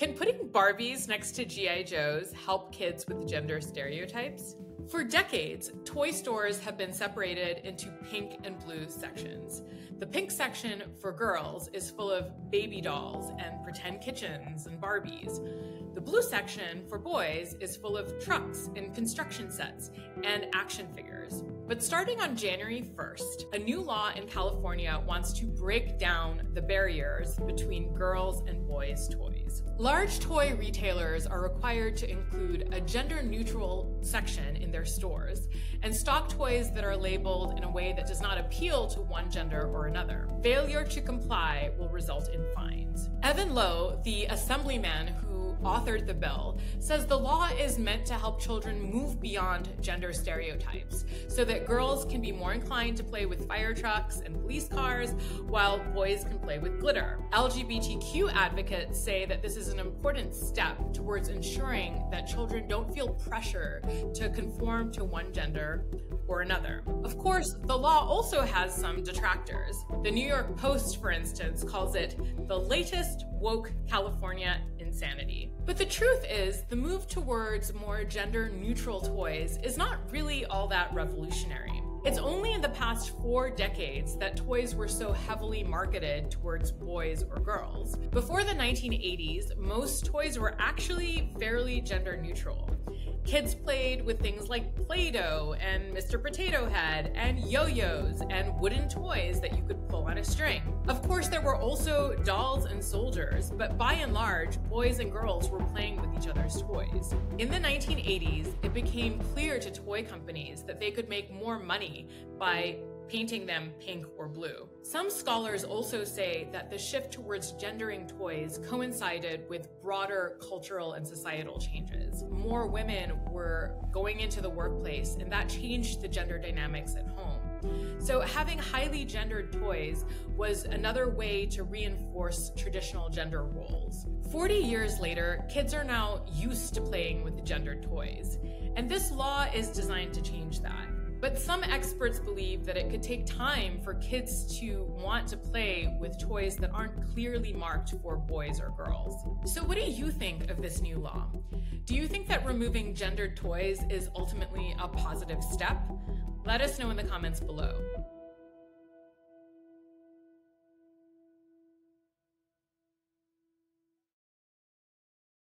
Can putting Barbies next to G.I. Joes help kids with gender stereotypes? For decades, toy stores have been separated into pink and blue sections. The pink section for girls is full of baby dolls and pretend kitchens and Barbies. The blue section for boys is full of trucks and construction sets and action figures. But starting on January 1st, a new law in California wants to break down the barriers between girls and boys' toys. Large toy retailers are required to include a gender neutral section in their stores and stock toys that are labeled in a way that does not appeal to one gender or another. Failure to comply will result in fines. Evan Low, the assemblyman who authored the bill, says the law is meant to help children move beyond gender stereotypes so that girls can be more inclined to play with fire trucks and police cars while boys can play with glitter. LGBTQ advocates say that this is an important step towards ensuring that children don't feel pressure to conform to one gender or another. Of course, the law also has some detractors. The New York Post, for instance, calls it the latest woke California insanity. But the truth is, the move towards more gender neutral toys is not really all that revolutionary. It's only in the past four decades that toys were so heavily marketed towards boys or girls. Before the 1980s, most toys were actually fairly gender neutral. Kids played with things like Play Doh and Mr. Potato Head and yo yo's and wooden toys that you could pull on a string. Of course, there were also dolls and soldiers, but by and large, boys and girls were playing with each other's toys. In the 1980s, it became clear to toy companies that they could make more money by painting them pink or blue. Some scholars also say that the shift towards gendering toys coincided with broader cultural and societal changes. More women were going into the workplace, and that changed the gender dynamics at home. So, having highly gendered toys was another way to reinforce traditional gender roles. 40 years later, kids are now used to playing with gendered toys, and this law is designed to change that. But some experts believe that it could take time for kids to want to play with toys that aren't clearly marked for boys or girls. So, what do you think of this new law? Do you think that removing gendered toys is ultimately a positive step? Let us know in the comments below.